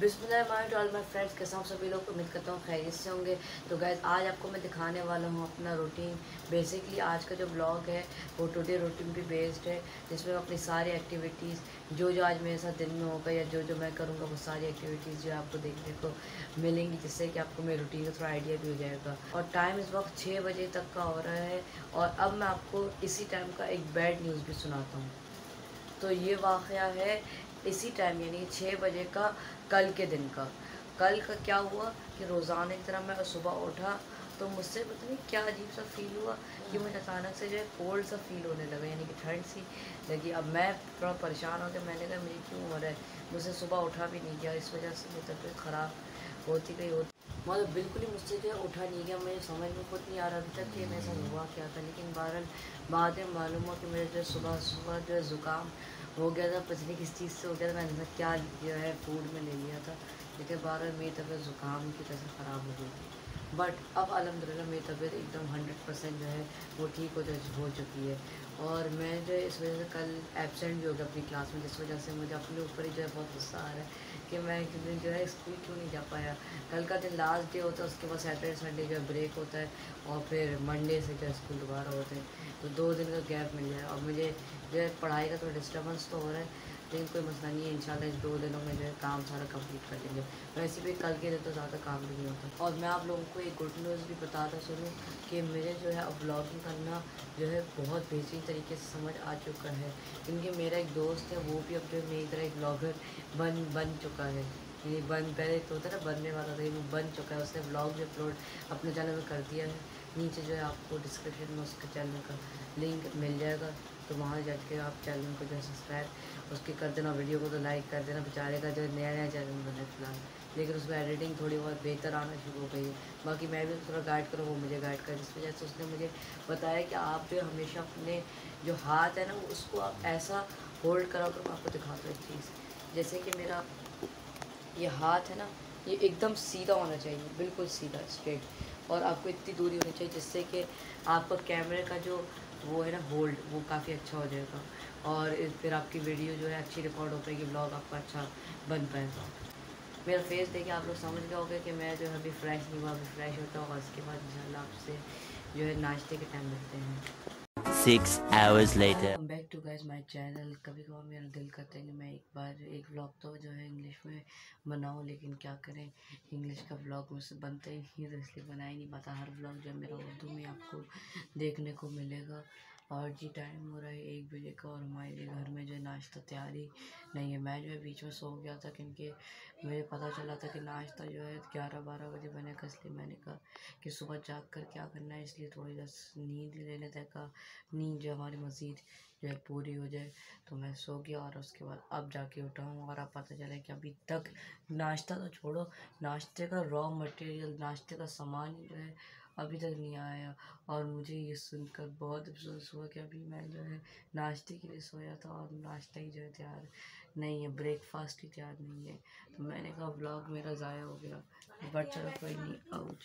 Bismillah all my friends के साथ सभी लोग उम्मीद करता हूँ खैरियत से होंगे। तो गैस आज आपको मैं दिखाने वाला हूँ अपना रूटीन बेसिकली आज का जो ब्लॉग है, वो टुडे रूटीन पे बेस्ड है, जिसमें अपनी सारी एक्टिविटीज़ जो जो आज मेरे साथ दिन में होगा या जो जो मैं करूँगा, वो सारी एक्टिविटीज़ जो आपको देखने को मिलेंगी, जिससे कि आपको मेरे रूटीन का थोड़ा आइडिया भी हो जाएगा। और टाइम इस वक्त छः बजे तक का हो रहा है, और अब मैं आपको इसी टाइम का एक बैड न्यूज़ भी सुनाता हूँ। तो ये वाक़ है इसी टाइम यानी छः बजे का कल के दिन का। कल का क्या हुआ कि रोज़ाना की तरह मैं सुबह उठा तो मुझसे पता नहीं क्या अजीब सा फील हुआ कि मुझे अचानक से जो है कोल्ड सा फील होने लगा, यानी कि ठंड सी लगी। अब मैं थोड़ा परेशान हो गया मैंने कहा मुझे क्यों हो रहा है? मुझसे सुबह उठा भी नहीं गया, इस वजह से मेरी तबीयत ख़राब होती गई होती मतलब बिल्कुल ही मुझसे जो है उठा नहीं गया। मुझे समझ में खुद नहीं आ रहा अभी तक कि मेरे साथ हुआ क्या था। लेकिन बहरहाल बाद में मालूम हुआ कि मेरे जो सुबह सुबह जो है ज़ुकाम हो गया था, पता नहीं किस चीज़ से हो गया था, मैंने क्या जो है फ़ूड में ले लिया था। लेकिन बारह मेरी तबीयत ज़ुकाम की तरह ख़राब हो गई। थी बट अब अलहमदिल्ला मेरी तबीयत एकदम हंड्रेड परसेंट जो है, वो ठीक हो हो चुकी है। और मैं जो है इस वजह से कल एबसेंट भी हो गया अपनी क्लास में, जिस वजह से मुझे अपने ऊपर ही जो है बहुत गुस्सा आ रहा है। कि मैं एक दिन जो है स्कूल क्यों नहीं जा पाया? कल का दिन लास्ट डे होता है, उसके बाद सैटरडे संडे जो है ब्रेक होता है और फिर मंडे से जो है स्कूल दोबारा होते हैं। तो दो दिन का गैप मिल जाए। और मुझे जो है पढ़ाई का थोड़ा डिस्टर्बेंस तो हो रहा है। लेकिन कोई मसला नहीं है, इंशाल्लाह इस दो दिनों में जो है काम सारा कंप्लीट कर लेंगे। वैसे भी कल के दिन तो ज़्यादा काम भी नहीं होता। और मैं आप लोगों को एक गुड न्यूज़ भी बताता सुनूँ कि मेरे जो है अब ब्लॉगिंग करना जो है बहुत बेहतरीन तरीके से समझ आ चुका है। क्योंकि मेरा एक दोस्त है, वो भी अब जो मेरी तरह एक ब्लॉगर बन बन चुका है। यानी बन, पहले तो होता है ना, बनने वाला था वो बन चुका है। उसने ब्लॉग भी अपलोड अपने चैनल में कर दिया है। नीचे जो है आपको डिस्क्रिप्शन में उसके चैनल का लिंक मिल जाएगा। तो वहाँ जाके आप चैनल को जो है सब्सक्राइब उसकी कर देना वीडियो को तो लाइक कर देना, बेचारे का जो नया नया चैनल बना फ़िलहाल। लेकिन उसमें एडिटिंग थोड़ी बहुत बेहतर आना शुरू हो गई है। बाकी मैं भी थोड़ा गाइड करूँ, वो मुझे गाइड कर। जिस वजह से उसने मुझे बताया कि आप जो हमेशा अपने जो हाथ है ना उसको आप ऐसा होल्ड करा कर मैं आपको दिखाता हूँ एक चीज़। जैसे कि मेरा ये हाथ है ना, ये एकदम सीधा होना चाहिए, बिल्कुल सीधा स्ट्रेट और आपको इतनी दूरी होनी चाहिए जिससे कि आपका कैमरे का जो वो है ना होल्ड वो काफ़ी अच्छा हो जाएगा। और फिर आपकी वीडियो जो है, अच्छी रिकॉर्ड हो पाएगी ब्लॉग आपका अच्छा बन पाएगा। मेरा फेस देखिए आप लोग समझ गए होंगे कि मैं जो है अभी फ्रेश नहीं हुआ, अभी फ्रेश होता हूँ। और उसके बाद इंशाल्लाह आपसे जो है नाश्ते के टाइम मिलते हैं। Six hours later. Back to guys my channel कभी कभार मेरा दिल करता है कि मैं एक बार एक व्लॉग तो जो है इंग्लिश में बनाऊँ, लेकिन क्या करें? इंग्लिश का व्लॉग मुझसे बनता ही नहीं तो इसलिए बना ही नहीं पता। हर ब्लॉग जो मेरा उर्दू में आपको देखने को मिलेगा। और जी टाइम हो रहा है एक बजे का और हमारे लिए घर में जो है नाश्ता तैयारी नहीं है। मैं जो है बीच में सो गया था क्योंकि मुझे पता चला था कि नाश्ता जो है ग्यारह बारह बजे बनेगा इसलिए मैंने कहा कि सुबह जाग कर क्या करना है, इसलिए थोड़ी दस नींद लेने तक का नींद जो हमारी मज़ीद जो है पूरी हो जाए। तो मैं सो गया और उसके बाद अब जाके उठा हूँ और अब पता चला कि अभी तक नाश्ता तो छोड़ो, नाश्ते का रॉ मटेरियल नाश्ते का सामान जो है अभी तक नहीं आया। और मुझे ये सुनकर बहुत अफसोस हुआ कि अभी मैं जो है नाश्ते के लिए सोया था और नाश्ता ही जो है तैयार नहीं है ब्रेकफास्ट ही तैयार नहीं है। तो मैंने कहा ब्लॉग मेरा ज़ाया हो गया बट चलो कोई नहीं आउट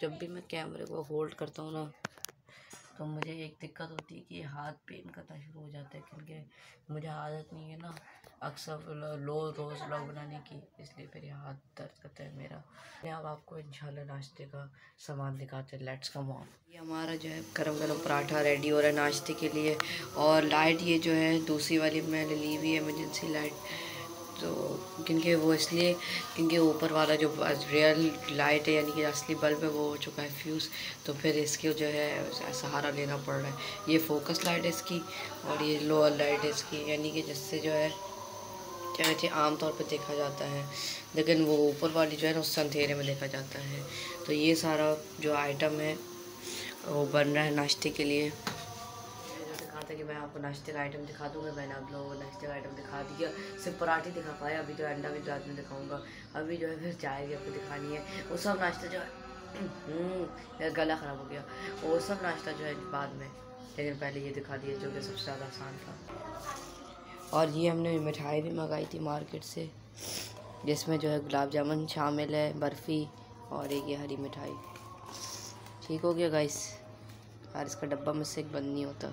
जब भी मैं कैमरे को होल्ड करता हूँ ना तो मुझे एक दिक्कत होती है कि हाथ पेन करना शुरू हो जाता है क्योंकि मुझे आदत नहीं है ना अक्सर लो रोज़ व्लॉग बनाने की, इसलिए फिर हाथ दर्द करता है मेरा। मैं अब आपको इंशाल्लाह नाश्ते का सामान दिखाते हैं। लेट्स कम ऑन ये हमारा जो है गरम गरम पराठा रेडी हो रहा है नाश्ते के लिए और लाइट ये जो है दूसरी वाली मैंने ली हुई है एमरजेंसी लाइट तो क्योंकि वो इसलिए, क्योंकि ऊपर वाला जो रियल लाइट है, यानी कि असली बल्ब है, वो हो चुका है फ्यूज़ तो फिर इसके जो है सहारा लेना पड़ रहा है। ये फोकस लाइट है इसकी और ये लोअर लाइट है इसकी, यानी कि जिससे जो है, क्या कहते हैं आमतौर पर देखा जाता है। लेकिन वो ऊपर वाली जो है ना उससे अंधेरे में देखा जाता है। तो ये सारा जो आइटम है, वो बन रहा है नाश्ते के लिए। कि मैं आपको नाश्ते का आइटम दिखा दूँगा मैंने आप लोगों को नाश्ते का आइटम दिखा दिया सिर्फ़ पराठे दिखा पाया अभी तो अंडा भी रात में दिखाऊँगा। अभी जो है फिर चाय भी आपको दिखानी है। वो सब नाश्ता जो है हम्म, गला ख़राब हो गया। वो सब नाश्ता जो है बाद में लेकिन पहले ये दिखा दिया जो कि सबसे ज़्यादा आसान था। और ये हमने मिठाई भी मंगाई थी मार्केट से जिसमें जो है गुलाब जामुन शामिल है बर्फ़ी और एक ये हरी मिठाई। ठीक हो गया गाइस यार इसका डब्बा मुझसे एक बंद नहीं होता।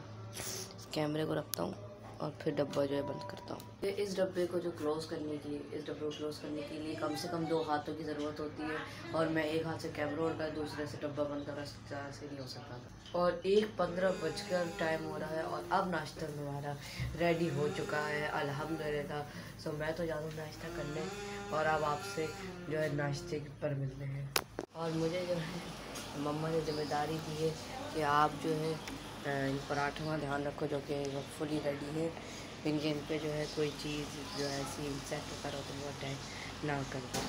कैमरे को रखता हूँ और फिर डब्बा जो है बंद करता हूँ। इस डब्बे को जो क्लोज़ करने के लिए इस डब्बे को क्लोज़ करने के लिए कम से कम दो हाथों की ज़रूरत होती है और मैं एक हाथ से कैमरा कर दूसरे से डब्बा बंद कर रहा से नहीं हो सकता था। और एक पंद्रह बजकर टाइम हो रहा है और अब नाश्ता हमारा रेडी हो चुका है, अल्हम्दुलिल्लाह। सो मैं तो हूँ नाश्ता करने और अब आपसे जो है नाश्ते पर मिलते हैं। और मुझे जो है मम्मा ने ज़िम्मेदारी दी है कि आप जो है पराठों का ध्यान रखो जो कि फुली रेडी है। इनके इन पर जो है कोई चीज़ जो है ऐसी सेट करो तो वो अटैच ना कर। दो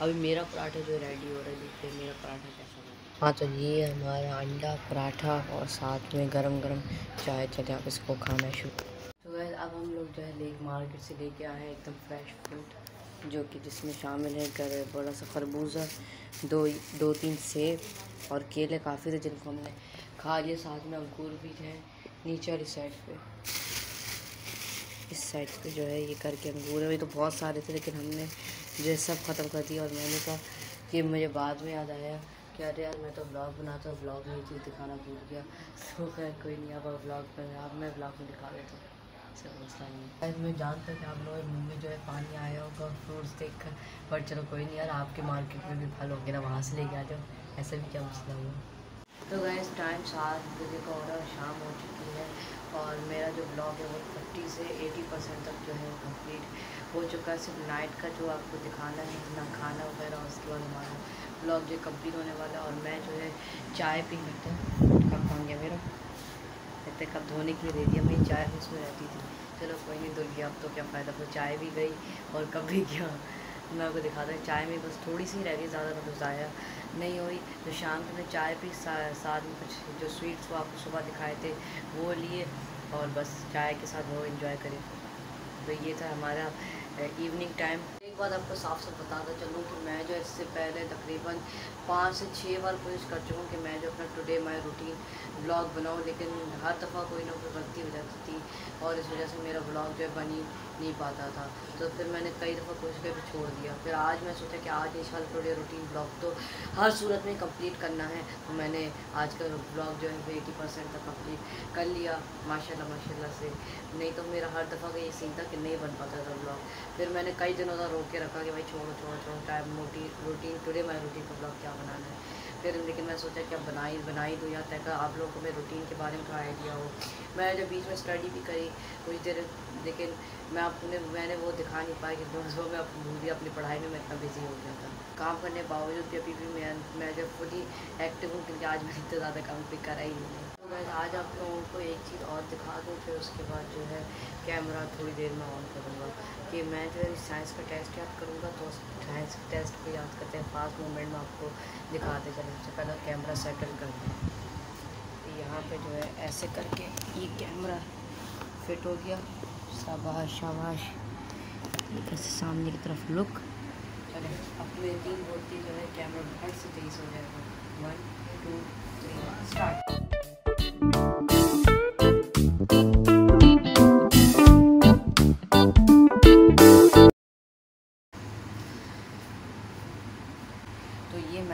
अभी मेरा पराठा जो रेडी हो रहा है देखिए मेरा पराठा कैसा बना हाँ। तो ये हमारा अंडा पराठा और साथ में गरम गरम चाय चले आप इसको खाना शुरू। तो वैसे अब हम लोग जो है लेक मार्केट से लेके आए हैं एकदम फ्रेश फ्रूट जो कि जिसमें शामिल है कर बड़ा सा खरबूजा दो दो तीन सेब और केले काफ़ी थे जिनको हमने खा लिए साथ में अंकुर भी हैं, नीचे वाली साइड पे। इस साइड पे जो है ये करके अंगूर है। तो बहुत सारे थे, लेकिन हमने जो सब ख़त्म कर दिया और मैंने कहा कि मुझे बाद में याद आया कि अरे यार, मैं तो ब्लॉग बनाता हूँ ब्लॉग में चीज़ दिखाना भूल गया। तो खैर, कोई नहीं, अब ब्लॉग पर अब मैं ब्लॉग में दिखा देता हूँ। नहीं मैं जानता कि आप लोगों मुँह में जो है पानी आया होगा फ्रूट्स देख बट चलो कोई नहीं यार, आपके मार्केट में भी फल होंगे ना, वहाँ से लेके आ जाओ। ऐसा भी क्या मसला हुआ? तो गैस टाइम सात बजे का हो रहा है, शाम हो चुकी है और मेरा जो ब्लॉग है वो थर्टी से एटी परसेंट तक जो है कंप्लीट हो चुका है। सिर्फ़ नाइट का जो आपको दिखाना है ना खाना वगैरह, उसके बाद हमारा ब्लॉग जो कंप्लीट होने वाला है और मैं जो है चाय पी लेते कब भाग गया मेरा कहते कब धोने के लिए दे दिया मेरी चाय उसमें रहती थी। चलो कोई नहीं धुल गया अब तो क्या फ़ायदा फिर चाय भी गई और कब भी गया। मैं आपको दिखाता हूँ चाय में बस थोड़ी सी रह गई, ज़्यादा मतलब ज़ाया नहीं हुई। तो शाम को मैं चाय पी साथ में कुछ जो स्वीट्स वो आपको सुबह दिखाए थे, वो लिए और बस चाय के साथ वो इन्जॉय करें। तो ये था हमारा इवनिंग टाइम एक बात आपको साफ़ साफ़ बताता चलूँ कि मैं जो इससे पहले तकरीबन पाँच से छः बार कोशिश कर चुका हूँ कि मैं जो अपना टुडे माई रूटीन ब्लॉग बनाऊँ, लेकिन हर दफ़ा कोई ना कोई गलती हो जाती और इस वजह से मेरा ब्लॉग जो है बनी नहीं पाता था। तो फिर मैंने कई दफ़ा कोशिश करके छोड़ दिया। फिर आज मैं सोचा कि आज इन टुडे रूटीन ब्लॉग तो हर सूरत में कंप्लीट करना है। तो मैंने आज का ब्लॉग जो है एटी परसेंट तक कंप्लीट कर लिया, माशाल्लाह माशाल्लाह से। नहीं तो मेरा हर दफ़ा का ये सीन था कि नहीं बन पाता था ब्लॉग फिर मैंने कई दिनों तक रोक के रखा कि भाई छोड़ो छोड़ो छोड़ो टाइम रूटीन टुडे मैं रूटीन का ब्लॉग क्या बनाना है? फिर लेकिन मैं सोचा कि अब बनाई बनाई दूँ या तक आप लोगों को मैं रूटीन के बारे में थोड़ा आइडिया हो। मैं जब बीच में स्टडी भी करी कुछ देर लेकिन मैं अपने मैंने वो दिखा नहीं पाई कि वो मैं भूल गया, अपनी पढ़ाई में मैं इतना बिज़ी हो गया था। काम करने के बावजूद भी अभी भी मैं मैं जब ही एक्टिव हूँ, क्योंकि आज मैंने इतना ज़्यादा काम भी करा ही नहीं तो मैं आज आप लोगों को एक चीज़ और दिखा दूँ, फिर उसके बाद जो है कैमरा थोड़ी देर में ऑन करूँगा। कि मैं जो है साइंस का टेस्ट याद करूँगा तो साइंस के टेस्ट को याद करते हैं फास्ट मूवमेंट में आपको दिखाते चले। सबसे पहले कैमरा सेटल कर दें यहाँ पे जो है, ऐसे करके ये कैमरा फिट हो गया। शाबाश शाबाश। कैसे सामने की तरफ़ लुक। चले अपने तीन बोलती जो है कैमरा बहुत से तेज हो जाएगा। वन टू थ्री स्टार्ट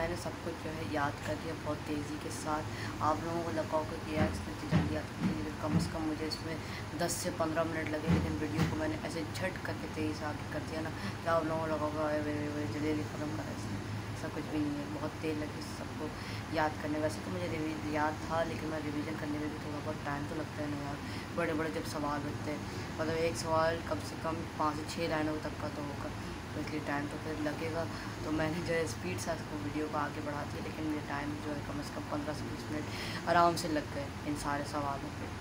मैंने सब कुछ जो है याद कर दिया बहुत तेज़ी के साथ। आप लोगों को लगा होगा कि यार इसमें जल्दी याद कर कम से कम मुझे इसमें 10 से 15 मिनट लगे, लेकिन वीडियो को मैंने ऐसे झट करके तेज़ी आगे कर दिया ना क्या आप लोगों को लगा होगा जल्दी जल्दी ख़त्म करा इसमें ऐसा कुछ भी नहीं है, बहुत तेज़ लगी सबको याद करने वैसे तो मुझे याद था, लेकिन मैं रिविज़न करने में भी थोड़ा बहुत टाइम तो लगता है ना यार। बड़े बड़े जब सवाल होते हैं मतलब एक सवाल कम से कम पाँच से छः लाइनों तक का तो होगा। तो इसलिए टाइम तो फिर लगेगा। तो मैंने जो है स्पीड से उसको वीडियो को आगे बढ़ा दिया लेकिन मेरे टाइम जो है कम अज़ कम पंद्रह से बीस मिनट आराम से लग गए इन सारे सवालों पर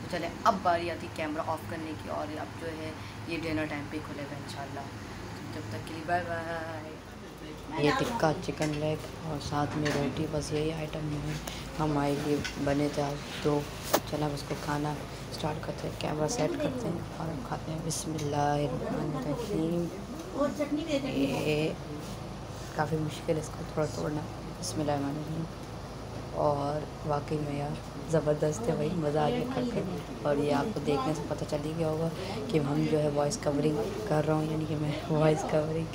तो चले, अब बारी आती कैमरा ऑफ़ करने की और अब जो है ये डिनर टाइम पे खुलेगा इंशाल्लाह। जब तक के लिए बाय बाय ये टिक्का चिकन लेग और साथ में रोटी, बस यही आइटम हमारे लिए बने थे आज तो चला उसको खाना स्टार्ट करते हैं, कैमरा सेट करते हैं और हम खाते हैं। बिस्मिल्लाहिर्रहमानिर्रहीम। ये काफ़ी मुश्किल है इसको थोड़ा तोड़ना। बिस्मिल्लाहिर्रहमानिर्रहीम। और वाकई में यार, ज़बरदस्त है भाई, मज़ा आ गया करके और ये आपको देखने से पता चल ही गया होगा कि हम जो है वॉइस कवरिंग कर रहा हूँ, यानी कि मैं वॉइस कवरिंग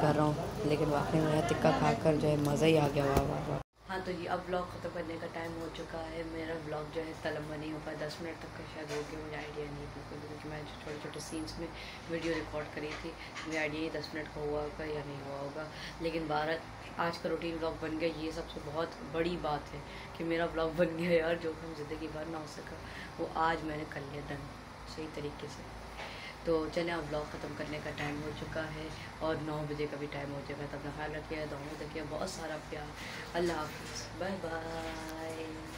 कर रहा हूँ। लेकिन वाकई में यार, टिक्का खाकर जो है मज़ा ही आ गया। वाह वाह वाह। हाँ तो जी अब ब्लॉग ख़त्म करने का टाइम हो चुका है। मेरा ब्लॉग जो है तलम्बा नहीं हो पाया दस मिनट तक का शायद हो गया, मुझे आइडिया नहीं बिल्कुल क्योंकि मैं छोटे छोटे सीन्स में वीडियो रिकॉर्ड करी थी मुझे आइडिया ही दस मिनट का हुआ होगा या नहीं हुआ होगा। लेकिन बारह आज का रूटीन ब्लॉग बन गया, ये सबसे बहुत बड़ी बात है कि मेरा ब्लॉग बन गया यार जो कि ज़िंदगी भर ना हो सका, वो आज मैंने कर लिया डन सही तरीके से। तो चलें अब ब्लॉग ख़त्म करने का टाइम हो चुका है और नौ बजे का भी टाइम हो चुका है। तो अपना ख्याल रखिए दोनों रखिए बहुत सारा प्यार। अल्लाह हाफ़ बाय बाय।